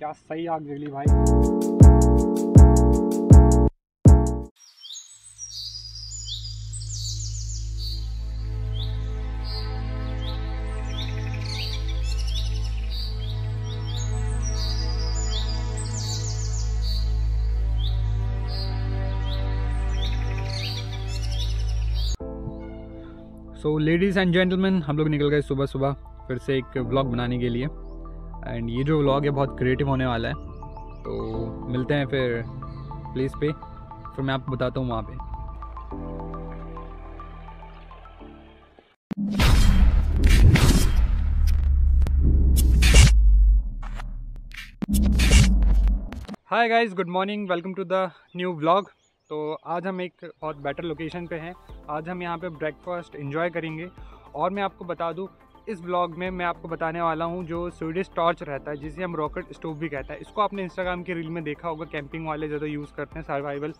क्या सही आग जली भाई? सो लेडीज़ एंड जेंटलमैन हम लोग निकल गए सुबह सुबह फिर से एक ब्लॉग बनाने के लिए। एंड ये जो व्लॉग है, बहुत क्रिएटिव होने वाला है। तो मिलते हैं फिर प्लेस पे। फिर मैं आपको बताता हूँ वहाँ पे। Hi guys good morning welcome to the new vlog तो आज हम एक बहुत बेटर लोकेशन पे हैं। आज हम यहाँ पे ब्रेकफास्ट इन्जॉय करेंगे। और मैं आपको बता दूँ इस ब्लॉग में मैं आपको बताने वाला हूँ जो स्वीडिश टॉर्च रहता है, जिसे हम रॉकेट स्टोव भी कहते हैं। इसको आपने इंस्टाग्राम की रील में देखा होगा, कैंपिंग वाले ज़्यादा यूज़ करते हैं सर्वाइवल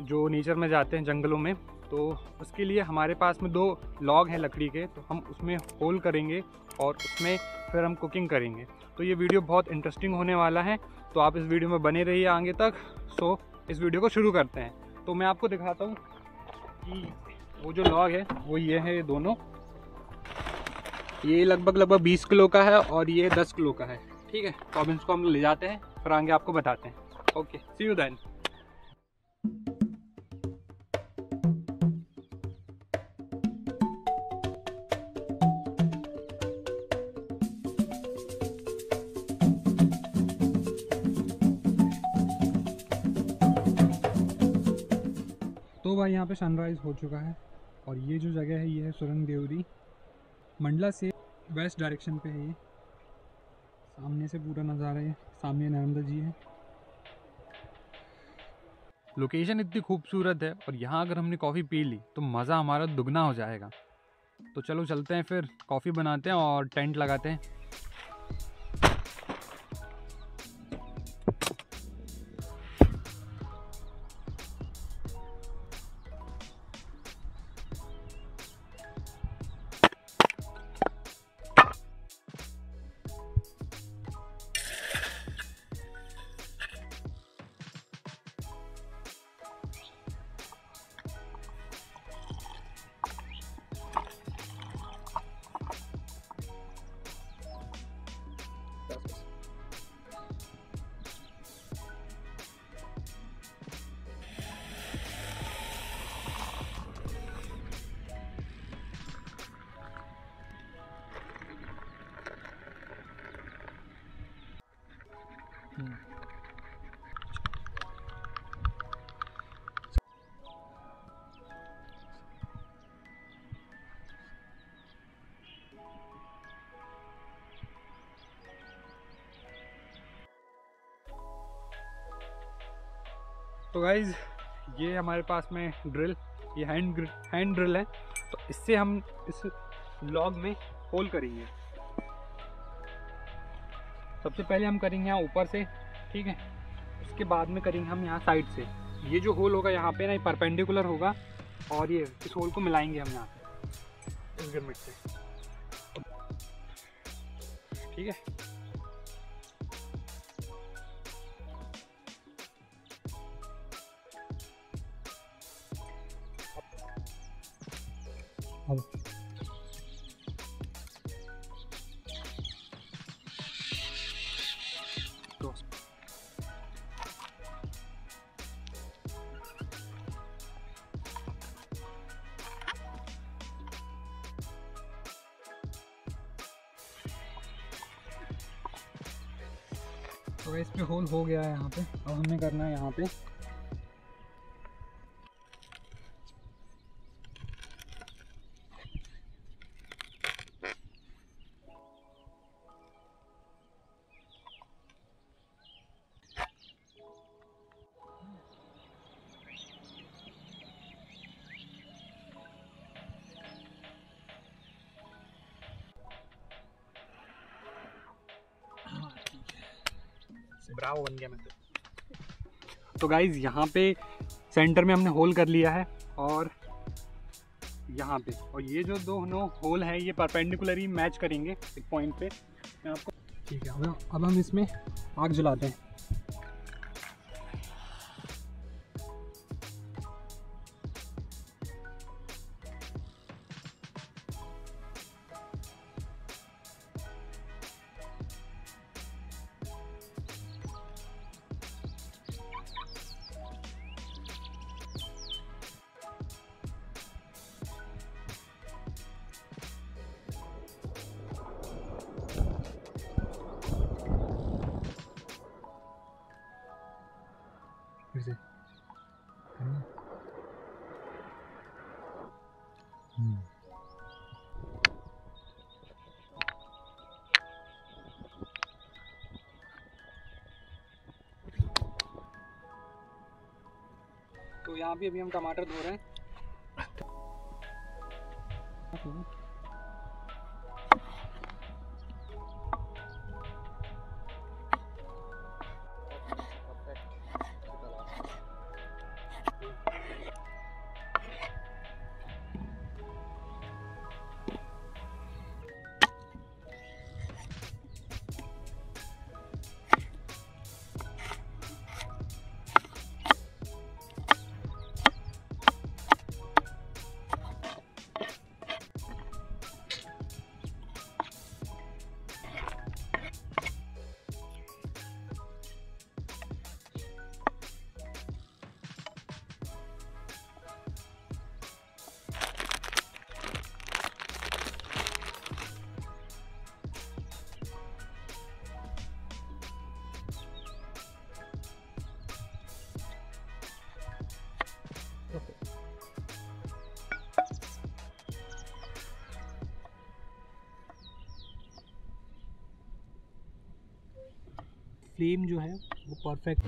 जो नेचर में जाते हैं, जंगलों में। तो उसके लिए हमारे पास में दो लॉग हैं लकड़ी के तो हम उसमें होल करेंगे और उसमें फिर हम कुकिंग करेंगे। तो ये वीडियो बहुत इंटरेस्टिंग होने वाला है। तो आप इस वीडियो में बने रहिए आगे तक। सो इस वीडियो को शुरू करते हैं। तो मैं आपको दिखाता हूँ कि वो जो लॉग है, वो ये है, ये दोनों। ये लगभग लगभग 20 किलो का है और ये 10 किलो का है। ठीक है तो अब इसको हम ले जाते हैं, फिर आगे आपको बताते हैं। ओके सी यू देन तो भाई यहाँ पे सनराइज़ हो चुका है और ये जो जगह है, ये है सुरंग देवरी। मंडला से वेस्ट डायरेक्शन पे है ये। सामने से पूरा नज़ारा है। सामने नर्मदा जी है। लोकेशन इतनी खूबसूरत है और यहाँ अगर हमने कॉफ़ी पी ली तो मज़ा हमारा दुगना हो जाएगा। तो चलो चलते हैं फिर कॉफ़ी बनाते हैं और टेंट लगाते हैं। तो गाइज़ ये हमारे पास में ड्रिल ये हैंड हैंड ड्रिल है। तो इससे हम इस लॉग में होल करेंगे। सबसे पहले हम करेंगे यहाँ ऊपर से ठीक है? उसके बाद में करेंगे हम यहाँ साइड से। ये जो होल होगा यहाँ पे ना ये परपेंडिकुलर होगा और ये इस होल को मिलाएँगे हम यहाँ पे। से ठीक है? अब तो इस पर होल हो गया है यहाँ पे। अब हमें करना है यहाँ पे। ब्रावो बन गया मैं तो। तो गाइज़ यहाँ पे सेंटर में हमने होल कर लिया है और यहाँ पे। और ये जो दोनों होल है, ये परपेंडिकुलर ही मैच करेंगे एक पॉइंट पे। मैं आपको ठीक है, अब अब हम इसमें आग जलाते हैं। यहाँ भी अभी हम टमाटर धो रहे हैं। फ्लेम जो है वो परफेक्ट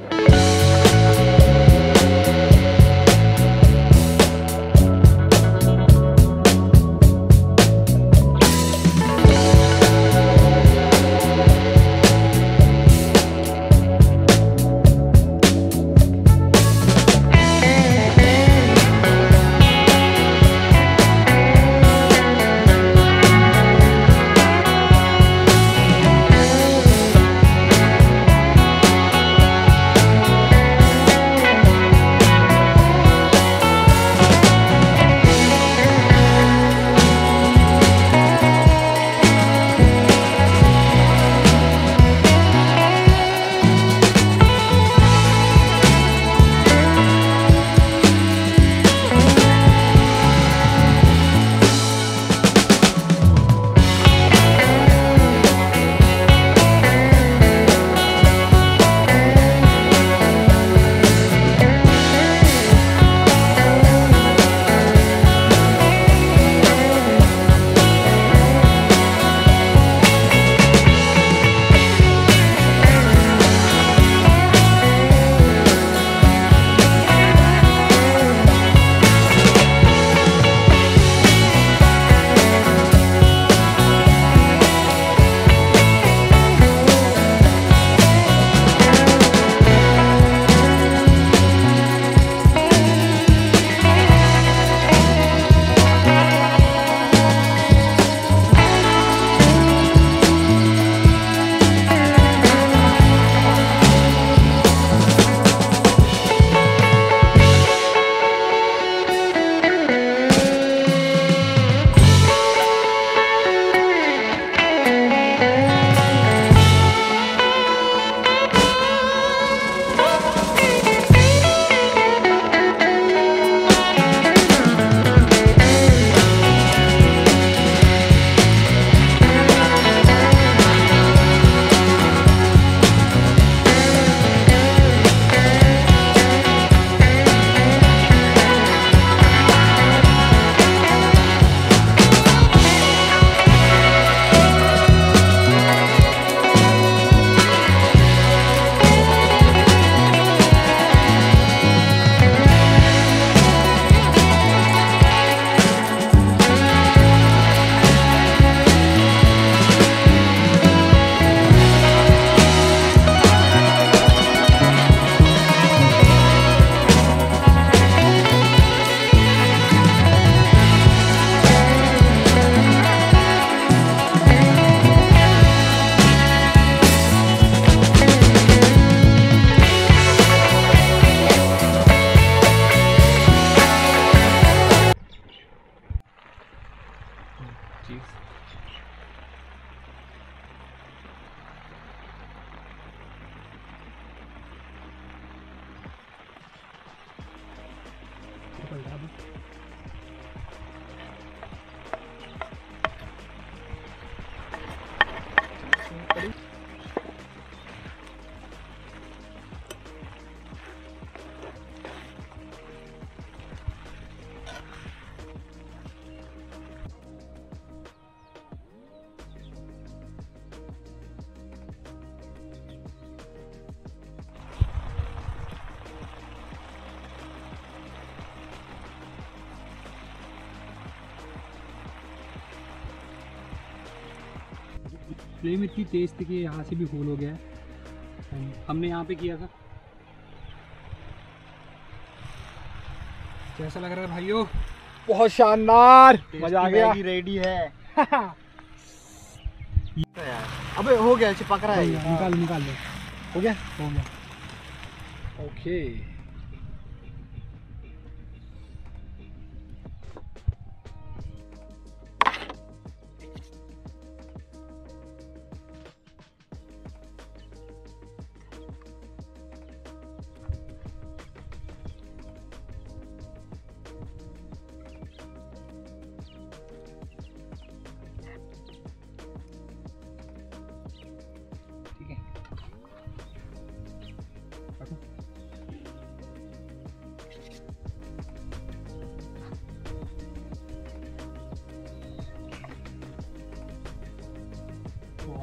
फ्लेम इतनी तेज़ थी कि यहाँ से भी होल हो गया। है हमने यहाँ पे किया था। कैसा लग रहा है भाइयों? बहुत शानदार। मज़ा आ गया। रेडी है। अबे हो गया चिपक रहा है। निकाल निकाल लो हो गया? हो गया। ओके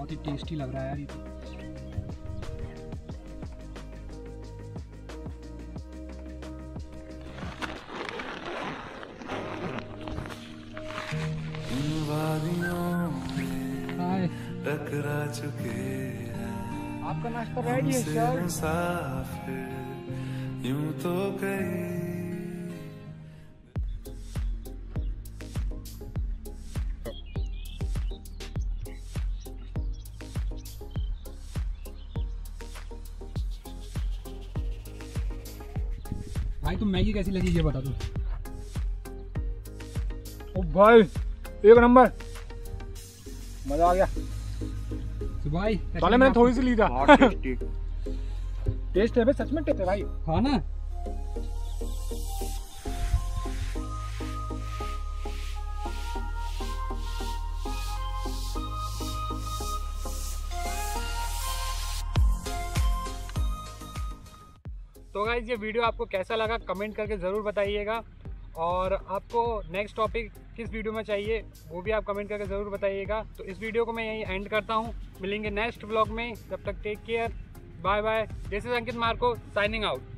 बहुत ही टेस्टी लग रहा है यार ये तो। टकरा चुके आपका नाश्ता रेडी है सर यूँ तो कई भाई तुम मैगी कैसी लगी ये बता दो। ओ भाई एक नंबर। मज़ा आ गया। तो भाई पहले मैंने थोड़ी सी ली था। टेस्ट है भाई सच में टेस्ट है भाई। हाँ ना? तो गाइज़ ये वीडियो आपको कैसा लगा, कमेंट करके ज़रूर बताइएगा। और आपको नेक्स्ट टॉपिक किस वीडियो में चाहिए, वो भी आप कमेंट करके ज़रूर बताइएगा। तो इस वीडियो को मैं यहीं एंड करता हूँ। मिलेंगे नेक्स्ट ब्लॉग में। तब तक टेक केयर बाय बाय जैसे अंकित मार्को साइनिंग आउट